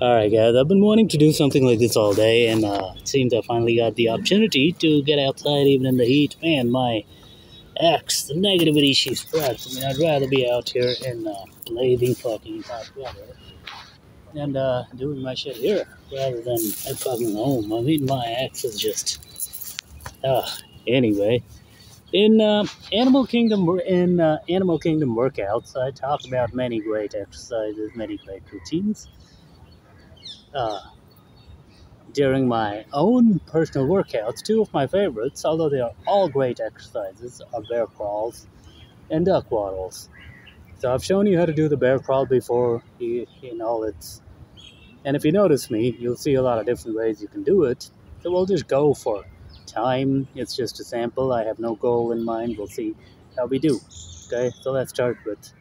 Alright guys, I've been wanting to do something like this all day and uh, it seems I finally got the opportunity to get outside even in the heat. Man, my ex, the negativity she spreads. I mean, I'd rather be out here in uh, blazing fucking hot weather and uh, doing my shit here rather than at fucking home. I mean, my ex is just... Uh, anyway, in uh, Animal Kingdom, in uh, Animal Kingdom workouts, I talk about many great exercises, many great routines uh, during my own personal workouts, two of my favorites, although they are all great exercises, are bear crawls and duck waddles. So I've shown you how to do the bear crawl before you, you know it's and if you notice me, you'll see a lot of different ways you can do it. So we'll just go for time. It's just a sample. I have no goal in mind. We'll see how we do. Okay, so let's start with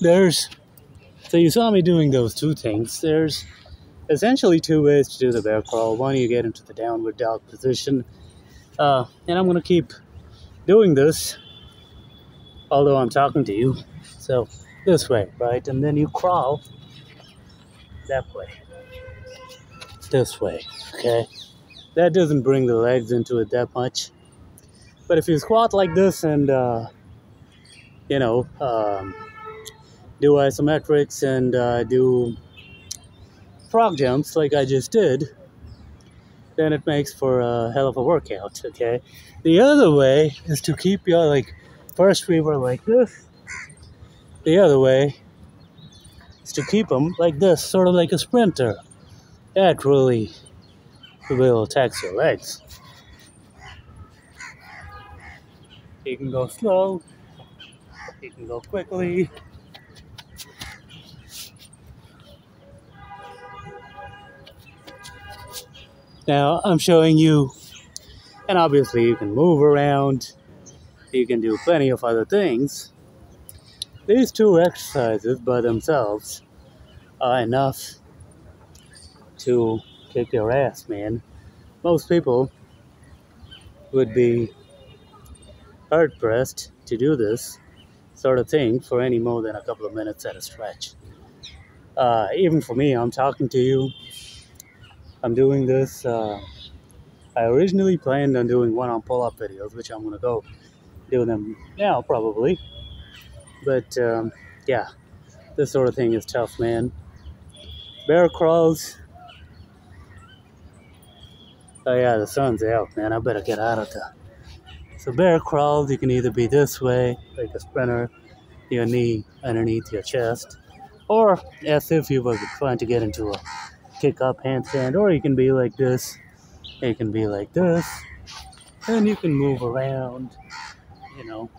there's so you saw me doing those two things. There's essentially two ways to do the bear crawl. One, you get into the downward dog position, uh, and I'm gonna keep doing this, although I'm talking to you. So this way, right, and then you crawl that way, this way. Okay, that doesn't bring the legs into it that much. But if you squat like this and uh, you know. Um, do isometrics and uh, do frog jumps like I just did, then it makes for a hell of a workout, okay? The other way is to keep your, like, first we were like this. The other way is to keep them like this, sort of like a sprinter. That really will tax your legs. You can go slow, you can go quickly. Now I'm showing you, and obviously you can move around, you can do plenty of other things. These two exercises by themselves are enough to kick your ass, man. Most people would be hard pressed to do this sort of thing for any more than a couple of minutes at a stretch. Uh, even for me, I'm talking to you I'm doing this. Uh, I originally planned on doing one on pull up videos, which I'm gonna go do them now probably. But um, yeah, this sort of thing is tough, man. Bear crawls. Oh yeah, the sun's out, man. I better get out of the. So bear crawls, you can either be this way, like a sprinter, your knee underneath your chest, or as if you were trying to get into a kick up handstand, or you can be like this, you can be like this, and you can move around, you know.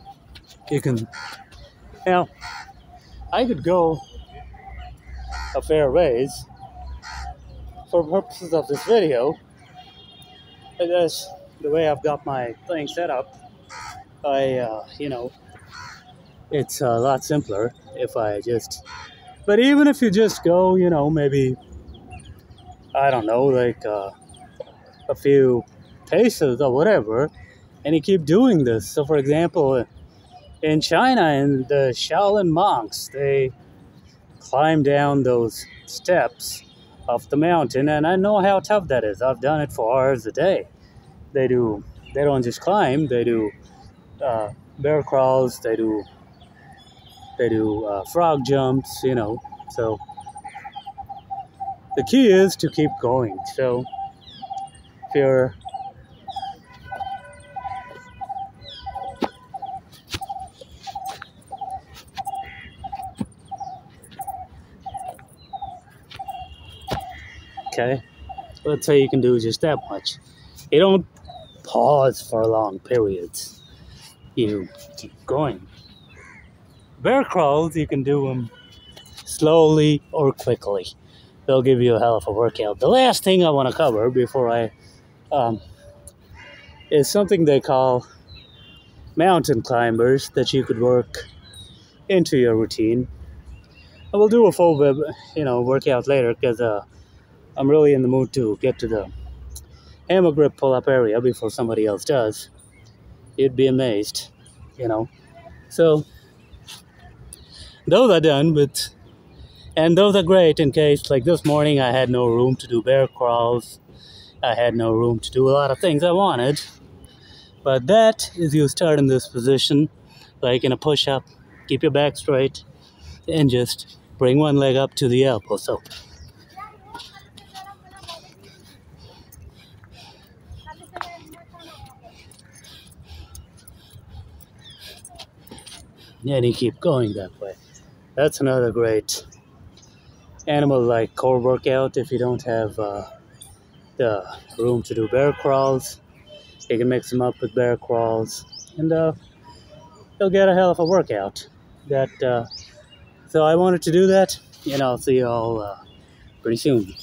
You can. Now, I could go a fair ways for purposes of this video. Because the way I've got my thing set up, I, uh, you know, it's a lot simpler if I just. But even if you just go, you know, maybe I don't know, like uh, a few paces or whatever, and you keep doing this. So, for example, in China, in the Shaolin monks, they climb down those steps of the mountain, and I know how tough that is. I've done it for hours a day. They do. They don't just climb. They do uh, bear crawls. They do. They do uh, frog jumps. You know. So the key is to keep going. So if you're okay. Let's say you can do just that much. You don't pause for long periods. You keep going. Bear crawls you can do them slowly or quickly they'll give you a hell of a workout. The last thing I want to cover before I um, is something they call mountain climbers that you could work into your routine. I will do a full web, you know, workout later because uh, I'm really in the mood to get to the hammer grip pull up area before somebody else does. You'd be amazed, you know. So those are done, but and those are great in case like this morning I had no room to do bear crawls. I had no room to do a lot of things I wanted. But that is you start in this position, like in a push up, keep your back straight, and just bring one leg up to the elbow. So and you keep going that way. That's another great animal like core workout if you don't have uh, the room to do bear crawls. You can mix them up with bear crawls, and uh, you'll get a hell of a workout. That uh, so I wanted to do that, and I'll see you all uh, pretty soon.